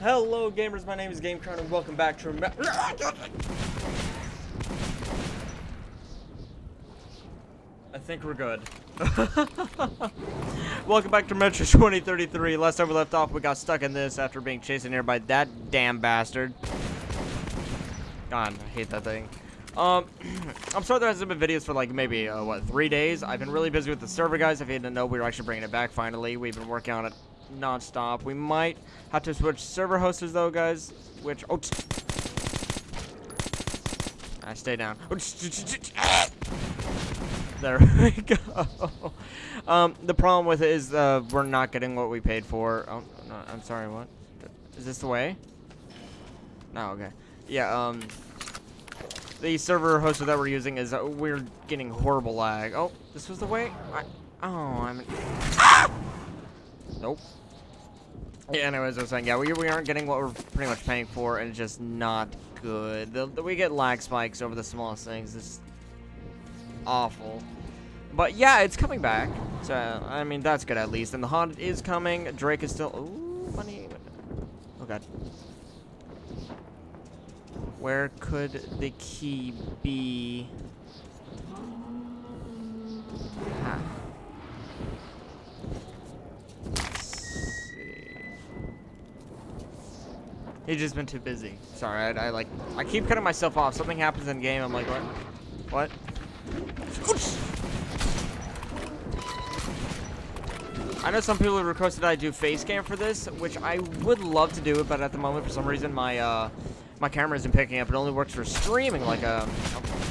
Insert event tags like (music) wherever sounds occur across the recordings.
Hello gamers, my name is GameCrown and welcome back to I think we're good. (laughs) welcome back to Metro 2033. Last time we left off, we got stuck in this after being chased in here by that damn bastard. God, I hate that thing. Um, (clears throat) I'm sorry there hasn't been videos for like maybe, uh, what, three days? I've been really busy with the server, guys. If you didn't know, we were actually bringing it back finally. We've been working on it non-stop. We might have to switch server hosts though, guys. Which oh, I stay down. There (laughs) we go. Um, the problem with it is uh, we're not getting what we paid for. Oh, I'm sorry. What? Is this the way? No. Okay. Yeah. Um. The server host that we're using is uh, we're getting horrible lag. Oh, this was the way. I, oh, I'm. Ah! Nope. Yeah, anyways, I was saying, yeah, we, we aren't getting what we're pretty much paying for, and it's just not good. The, the, we get lag spikes over the smallest things. It's awful. But yeah, it's coming back. So, I mean, that's good at least. And the hunt is coming. Drake is still... Ooh, funny. Oh, God. Where could the key be? He's just been too busy. Sorry, I, I, like, I keep cutting myself off. Something happens in game. I'm like, what? What? I know some people requested I do face cam for this, which I would love to do it, but at the moment, for some reason, my uh, my camera isn't picking up. It only works for streaming. Like, uh,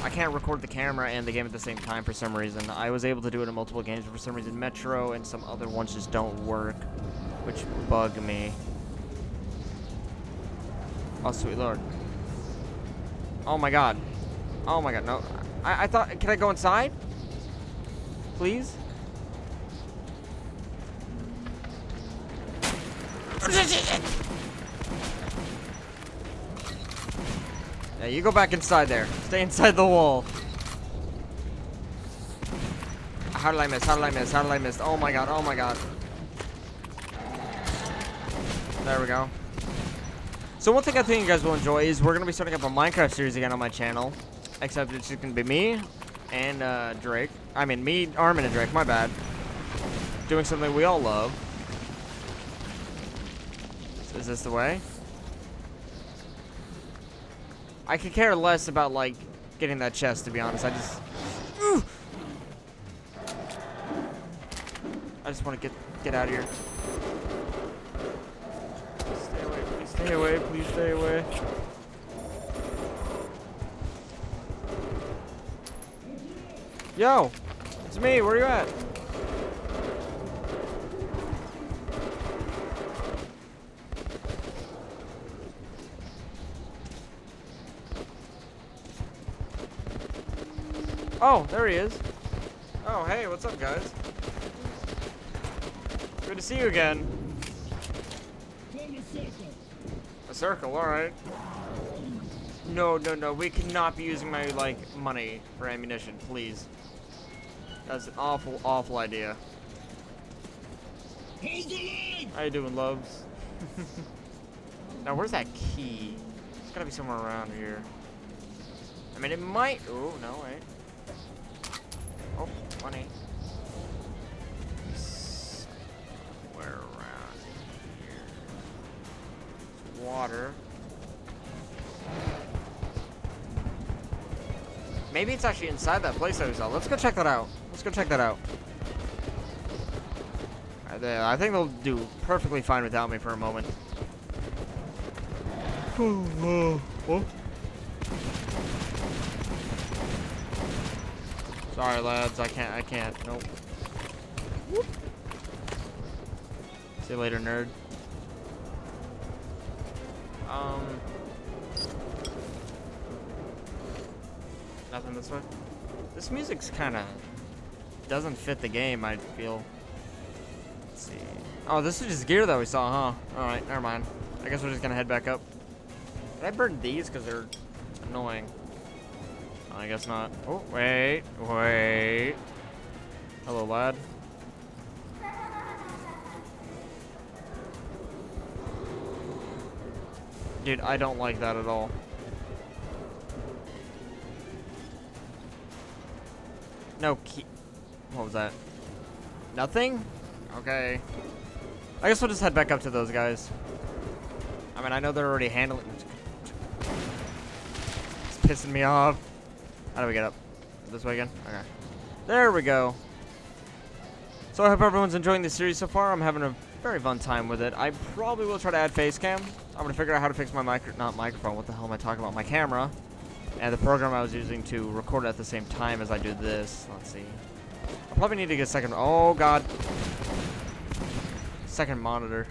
I can't record the camera and the game at the same time for some reason. I was able to do it in multiple games, but for some reason, Metro and some other ones just don't work, which bug me. Oh, sweet lord. Oh my god. Oh my god, no. I, I thought, can I go inside? Please? Yeah, you go back inside there. Stay inside the wall. How did I miss? How did I miss? How did I miss? Oh my god, oh my god. There we go. So one thing I think you guys will enjoy is we're going to be starting up a Minecraft series again on my channel. Except it's just going to be me and uh, Drake. I mean, me, Armen, and Drake. My bad. Doing something we all love. Is this the way? I could care less about, like, getting that chest, to be honest. I just... I just want to get get out of here. Stay away, please stay away. Yo! It's me, where are you at? Oh, there he is. Oh, hey, what's up, guys? Good to see you again circle, alright. No, no, no, we cannot be using my, like, money for ammunition, please. That's an awful, awful idea. How you doing, loves? (laughs) now, where's that key? It's gotta be somewhere around here. I mean, it might... Oh, no, wait. Oh, money. Water. Maybe it's actually inside that place I was at. Let's go check that out. Let's go check that out. I think they'll do perfectly fine without me for a moment. Oh, (sighs) oh. Sorry, lads. I can't. I can't. Nope. Whoop. See you later, nerd. Um. Nothing this way. This music's kind of doesn't fit the game. I feel. Let's see. Oh, this is just gear that we saw, huh? All right, never mind. I guess we're just gonna head back up. Did I burn these because they're annoying? I guess not. Oh, wait, wait. Hello, lad. Dude, I don't like that at all. No key. What was that? Nothing? Okay. I guess we'll just head back up to those guys. I mean, I know they're already handling... It's pissing me off. How do we get up? This way again? Okay. There we go. So I hope everyone's enjoying the series so far. I'm having a very fun time with it. I probably will try to add face cam. I'm going to figure out how to fix my micro... Not microphone. What the hell am I talking about? My camera. And the program I was using to record at the same time as I do this. Let's see. I probably need to get a second... Oh, God. Second monitor.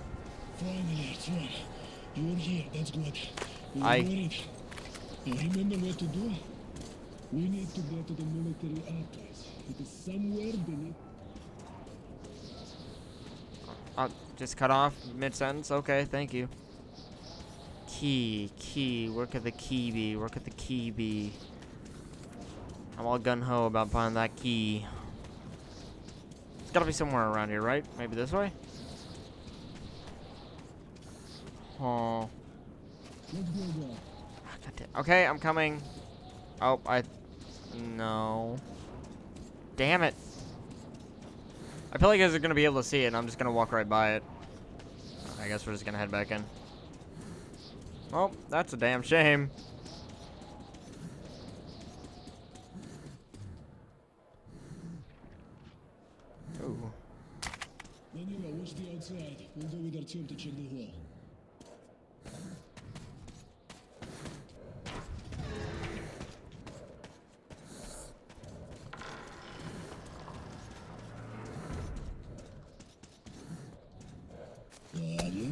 You're here. That's good. Were I- worried. Remember what to do? We need to get to the military archives. It is somewhere beneath. Uh, just cut off mid-sentence? Okay, thank you. Key, key. Where could the key be? Where could the key be? I'm all gun-ho about finding that key. It's gotta be somewhere around here, right? Maybe this way? Oh. Okay, I'm coming. Oh, I... No. Damn it. I feel like are going to be able to see it, and I'm just to walk right by it. I guess we're just to head back in. Oh, that's a damn shame. Ooh. Danila, watch the outside. We'll go with Artyom to check the hall. Ah, yeah.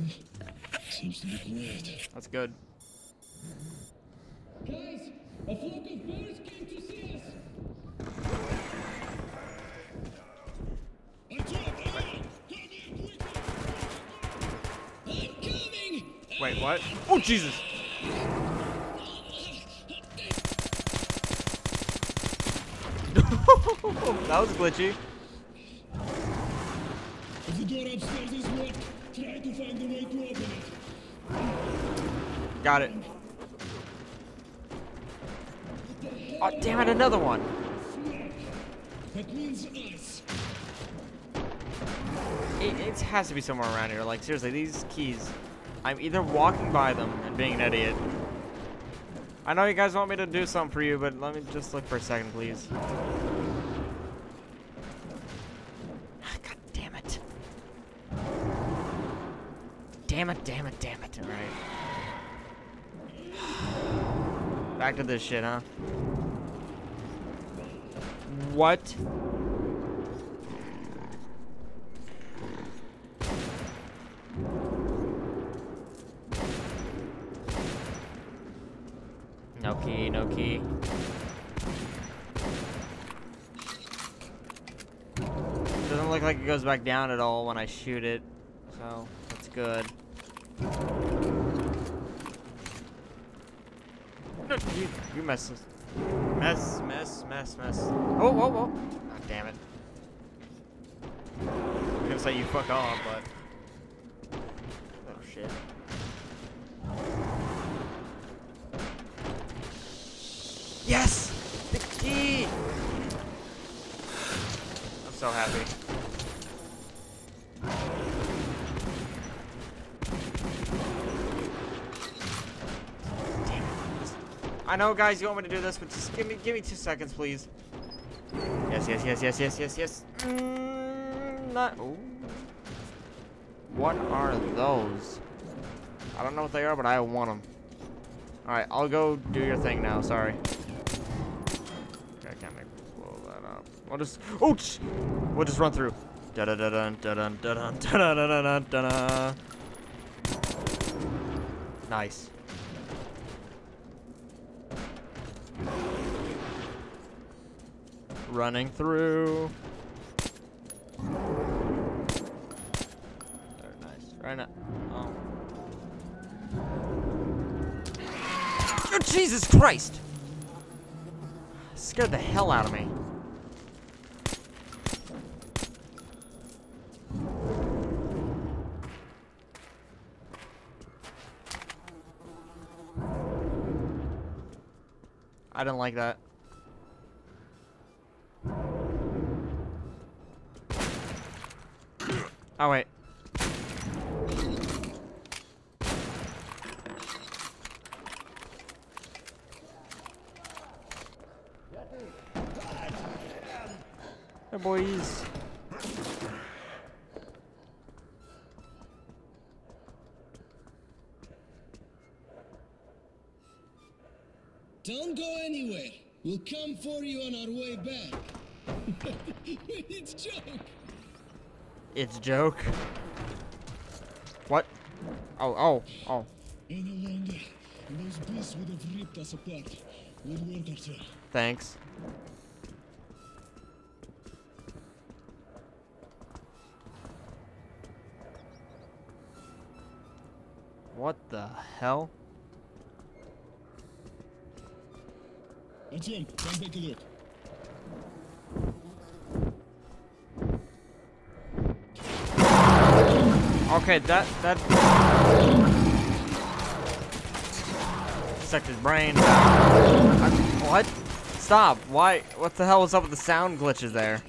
Seems to be quiet. That's good. Guys, a flock of bears came to see us. Artyom, come on! Come here quickly! I'm coming! Wait, what? Oh, Jesus! (laughs) that was glitchy. If the door upstairs is locked, try to find a way to open it. Got it. Oh, damn it, another one. It, it has to be somewhere around here. Like, seriously, these keys. I'm either walking by them and being an idiot. I know you guys want me to do something for you, but let me just look for a second, please. Ah, God damn it. Damn it, damn it, damn it. Alright. Back to this shit, huh? What? No key, no key. Doesn't look like it goes back down at all when I shoot it, so that's good. No, you, you mess. Mess, mess, mess, mess. Oh, whoa, whoa. Oh, oh. Ah, damn it. I was gonna say you fuck off, but. Oh, shit. Yes! The key! I'm so happy. I know, guys, you want me to do this, but just give me, give me two seconds, please. Yes, yes, yes, yes, yes, yes, yes. Mm, not. Ooh. What are those? I don't know what they are, but I want them. Alright, I'll go do your thing now. Sorry. Okay, I can't make blow that up. We'll just. Sh- We'll just run through. Da da da da dun da dun da da da da da da. Nice. running through. Very nice. Right now. Oh. oh. Jesus Christ! Scared the hell out of me. I didn't like that. Oh, wait. Hey, boys. Don't go anywhere. We'll come for you on our way back. (laughs) it's joke. It's joke. What? Oh, oh, oh. Any longer, those beasts would have ripped us apart. Good work, Artyom. Thanks. What the hell? Artyom, come take a look. Okay, that that sucked his brain. I- what? Stop! Why? What the hell was up with the sound glitches there?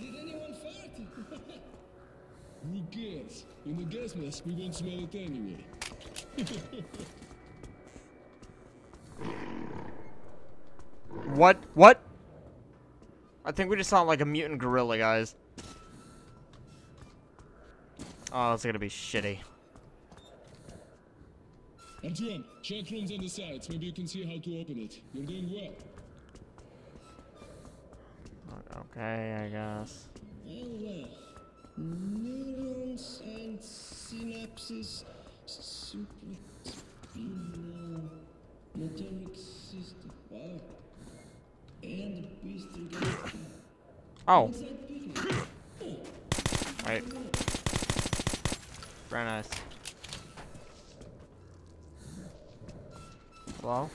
What? What? I think we just saw like a mutant gorilla, guys. Oh, it's gonna be shitty. Check rooms on the sides. Maybe you can see how to open it. You're doing well. Okay, I guess. Well. Neurons and synapses, supraspinal motoric system. And beast Oh, inside Very nice. Hello?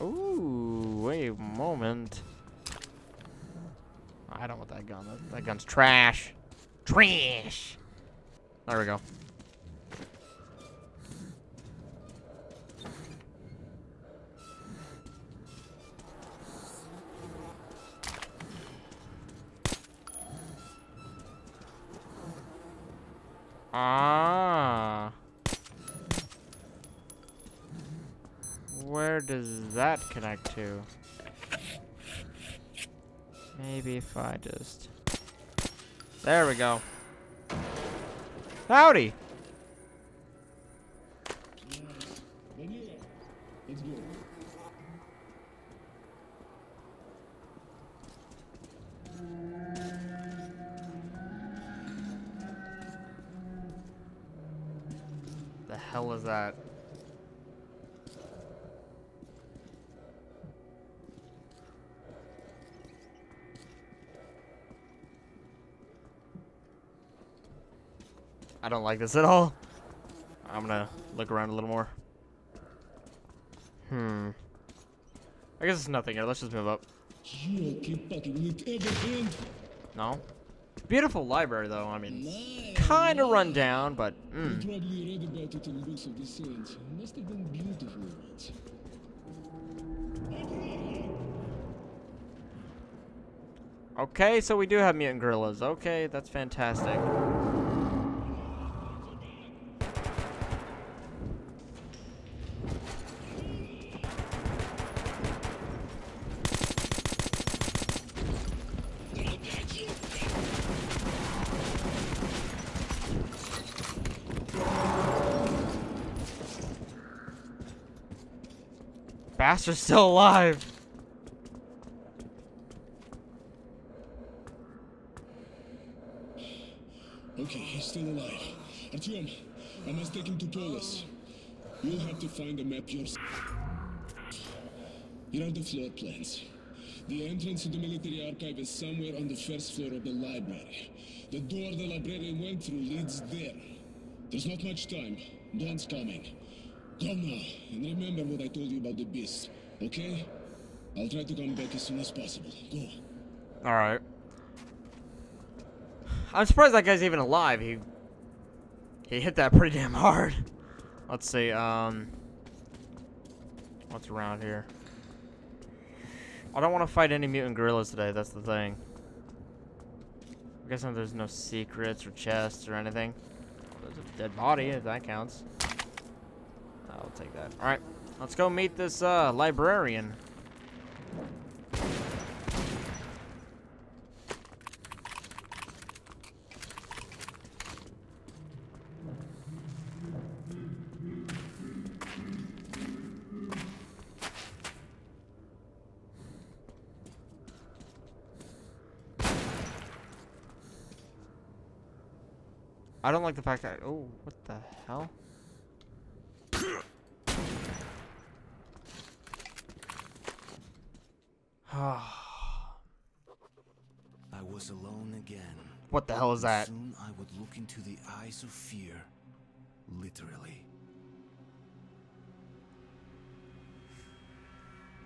Ooh, wait a moment. I don't want that gun. That, that gun's trash. Trash! There we go. Ah. Where does that connect to? Maybe if I just... There we go. Howdy! The hell is that? I don't like this at all. I'm gonna look around a little more. Hmm. I guess it's nothing here. Let's just move up. You keep fucking will it? No? Beautiful library, though. I mean, kind of run down, but mm. probably read about it in books of the saints. Must have been beautiful. Okay, so we do have mutant gorillas. Okay, that's fantastic. Bastard's still alive. Okay, he's still alive. Artyom, I must take him to Polis. You'll have to find a map yourself. Here are the floor plans. The entrance to the military archive is somewhere on the first floor of the library. The door the librarian went through leads there. There's not much time. Dawn's coming. Go now, and remember what I told you about the beast, okay? I'll try to come back as soon as possible. Go. All right. I'm surprised that guy's even alive. He he hit that pretty damn hard. Let's see. Um, what's around here? I don't want to fight any mutant gorillas today. That's the thing. I guess there's no secrets or chests or anything. There's a dead body, if that counts. Take that. All right, let's go meet this uh, librarian. I don't like the fact that. Oh, what the hell? I was alone again. what the hell is that? Soon I would look into the eyes of fear. Literally.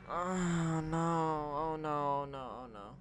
Ah, oh no. Oh, oh,